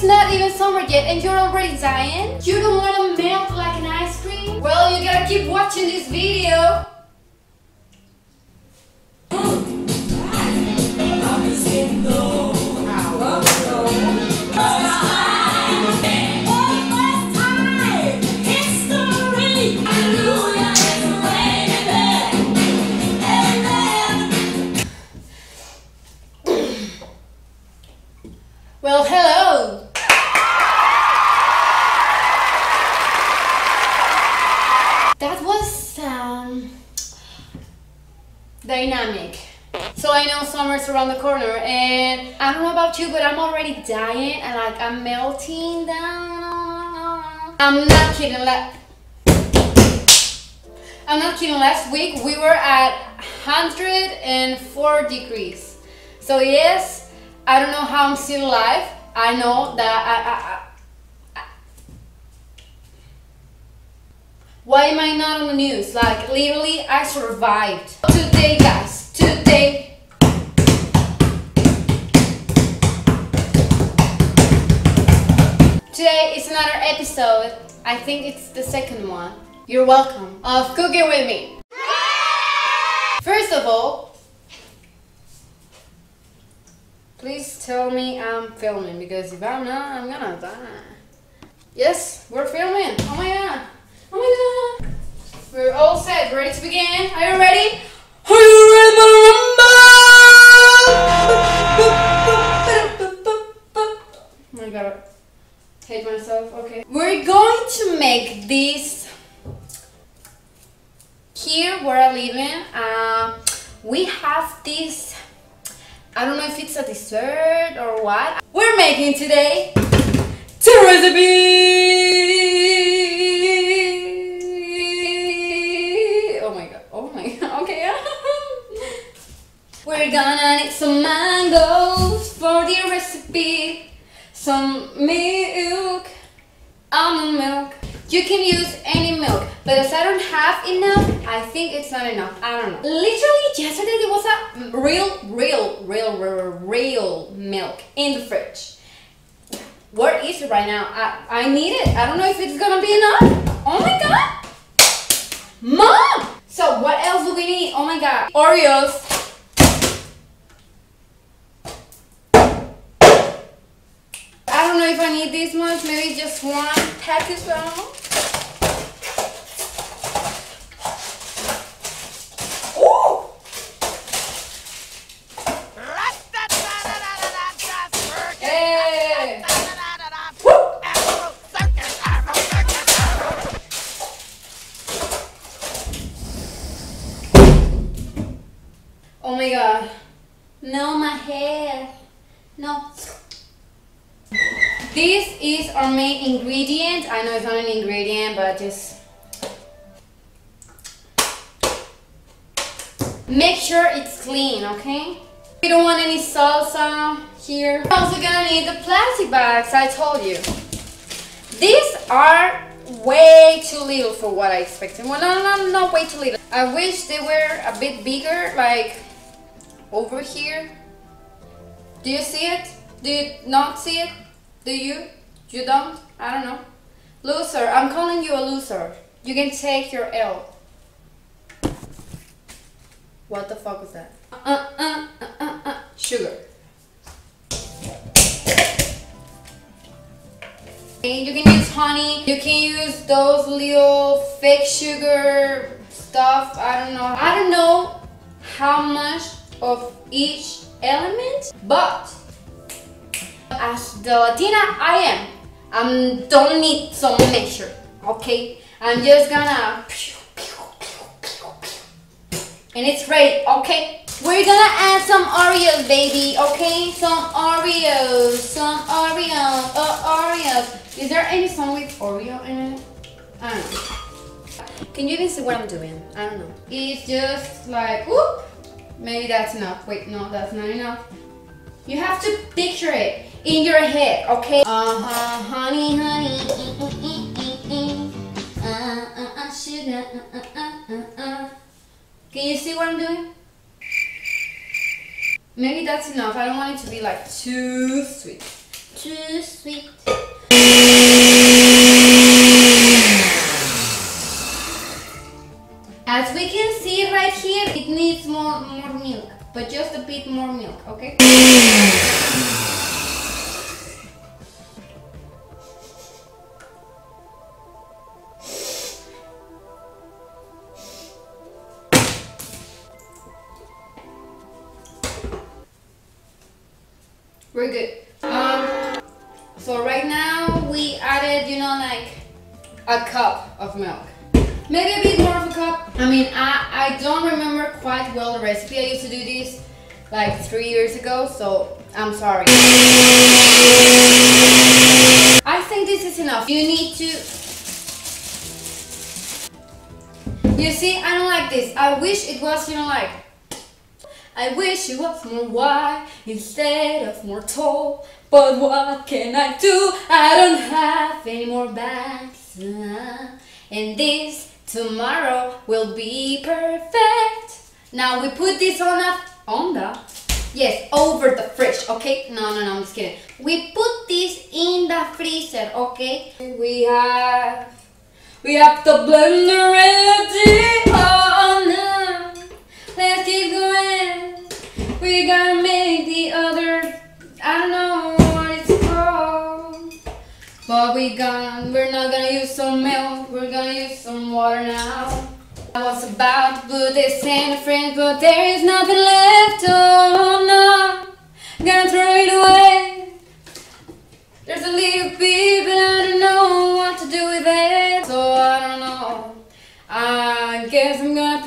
it's not even summer yet and you're already dying? You don't want to melt like an ice cream? Well, you gotta keep watching this video. I summer's around the corner and I don't know about you, but I'm already dying and like I'm melting down. I'm not kidding. Like, I'm not kidding. Last week we were at 104 degrees. So yes, I don't know how I'm still alive. I know that I, I, I Why am I not on the news? Like, literally, I survived. Today, guys, today. Today is another episode. I think it's the second one. You're welcome. Of Cooking With Me. First of all, please tell me I'm filming because if I'm not, I'm gonna die. Yes, we're filming. Oh my god. Oh my god. We're all set, ready to begin. Are you ready? Are you ready the? Oh my god. Hate myself. Okay. We're going to make this here where I live in. Uh, we have this. I don't know if it's a dessert or what. We're making today two recipe. Oh my god. Oh my god. Okay. We're gonna need some mangoes don't have enough, I think it's not enough. I don't know. Literally, yesterday there was a real, real, real, real, real milk in the fridge. Where is it right now? I, I need it. I don't know if it's gonna be enough. Oh my god. Mom! So what else do we need? Oh my god. Oreos. I don't know if I need this much, maybe just one package, I Oh my god. No, my hair. No. This is our main ingredient. I know it's not an ingredient, but just make sure it's clean, okay? We don't want any salsa here. We're also gonna need the plastic bags, I told you. These are way too little for what I expected. Well, no, no, no, way too little. I wish they were a bit bigger, like over here. Do you see it? Do you not see it? Do you? You don't? I don't know. Loser. I'm calling you a loser. You can take your L. What the fuck was that? Uh, uh, uh, uh, uh. Sugar. You can use honey. You can use those little fake sugar stuff. I don't know. I don't know how much of each element, but as the Latina I am, I don't need some measure, okay? I'm just gonna and it's ready, okay? We're gonna add some Oreos, baby, okay? Some Oreos, some Oreos, oh Oreos. Is there any song with Oreo in it? I don't know. Can you even see what I'm doing? I don't know. It's just like, whoop. Maybe that's enough. Wait, no, that's not enough. You have to picture it in your head, okay? Uh-huh, honey, honey. Uh, uh, uh, sugar. Uh, uh, uh, uh. Can you see what I'm doing? Maybe that's enough. I don't want it to be like too sweet. too sweet. As we can see right here, it needs more, more milk, but just a bit more milk, okay? We're good. Um, so right now we added, you know, like a cup of milk. Maybe a bit more a cup. I mean, I, I don't remember quite well the recipe. I used to do this like three years ago, so I'm sorry. I think this is enough. You need to... You see, I don't like this. I wish it was, you know, like I wish it was more wide instead of more tall. But what can I do? I don't have any more bags. Uh, and this tomorrow will be perfect. Now we put this on the on the yes over the fridge. Okay? No, no, no. I'm just kidding. We put this in the freezer. Okay? We have we have the blender ready. Oh no. Let's keep going. We gotta make the other, But we gonna, we're not gonna use some milk, we're gonna use some water now. I was about to put this in a fridge, but there is nothing left. Oh no, gonna throw it away. There's a little bit, but I don't know what to do with it. So I don't know. I guess I'm gonna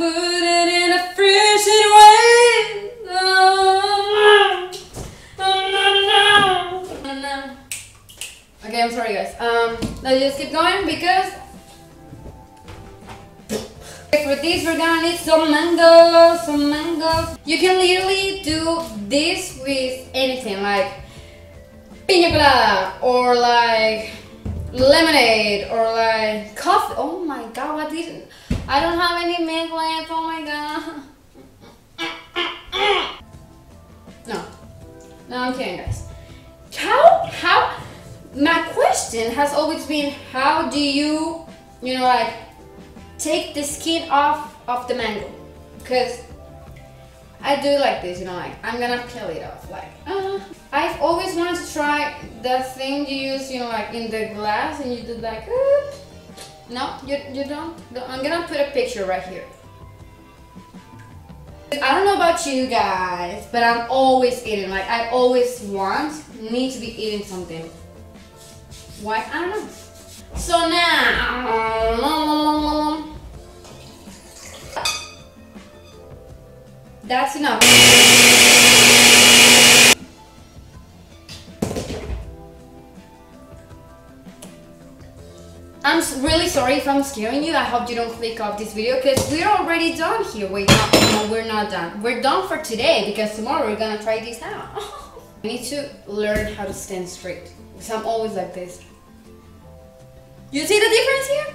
sorry guys. Um, let's just keep going because for this we're gonna need some mangoes, some mangoes. You can literally do this with anything like pina colada or like lemonade or like coffee. Oh my god, what is I don't have any left. Oh my god. No, no, I'm kidding, guys. How how? My question has always been, how do you, you know, like take the skin off of the mango? Because I do like this, you know, like I'm gonna peel it off, like. Uh, I've always wanted to try the thing you use, you know, like in the glass, and you do like. Uh, no, you you don't. I'm gonna put a picture right here. I don't know about you guys, but I'm always eating. Like I always want, need to be eating something. Why? I don't know. So now, that's enough. I'm really sorry if I'm scaring you. I hope you don't click off this video because we're already done here. Wait, no, no, we're not done. We're done for today because tomorrow we're gonna try this out. I need to learn how to stand straight because I'm always like this. You see the difference here?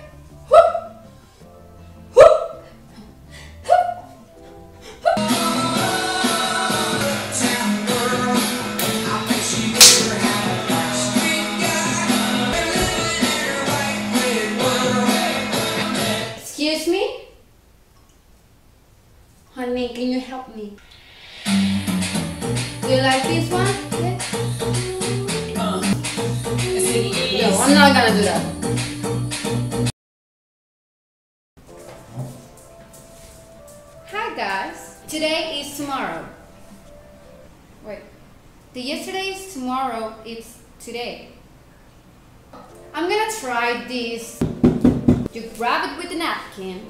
Excuse me? Honey, can you help me? Do you like this one? Yeah? No, I'm not gonna do that. Wait, the yesterday is tomorrow, it's today. I'm gonna try this. You grab it with a napkin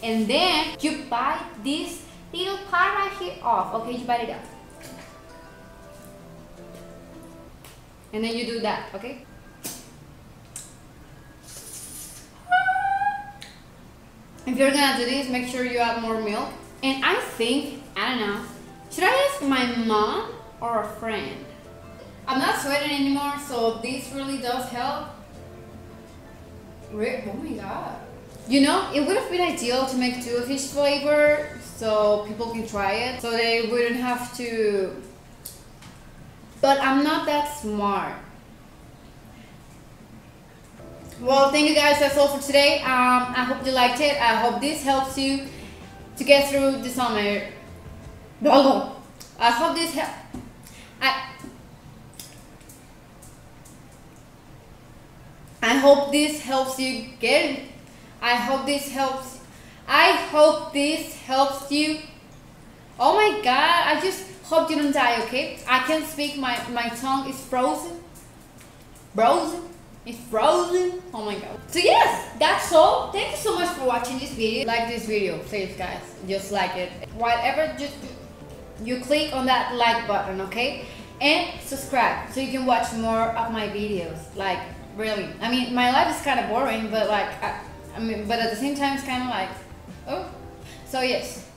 and then you bite this little part right here off. Okay, you bite it off. And then you do that, okay? If you're gonna do this, make sure you add more milk. And I think, I don't know, should I ask my mom or a friend? I'm not sweating anymore, so this really does help. Oh my god. You know, it would have been ideal to make two of each flavor so people can try it. So they wouldn't have to but I'm not that smart. Well, thank you guys. That's all for today. Um, I hope you liked it. I hope this helps you to get through the summer. Oh. I hope this help. I I hope this helps you get. I hope this helps. I hope this helps you. Oh my God! I just hope you don't die. Okay? I can't speak. My my tongue is frozen. Frozen. It's frozen. Oh my god. So yes, that's all. Thank you so much for watching this video. Like this video, please guys. Just like it. Whatever, just you click on that like button, okay? And subscribe so you can watch more of my videos. Like really. I mean, my life is kind of boring, but like, I, I mean, but at the same time, it's kind of like, oh. So yes,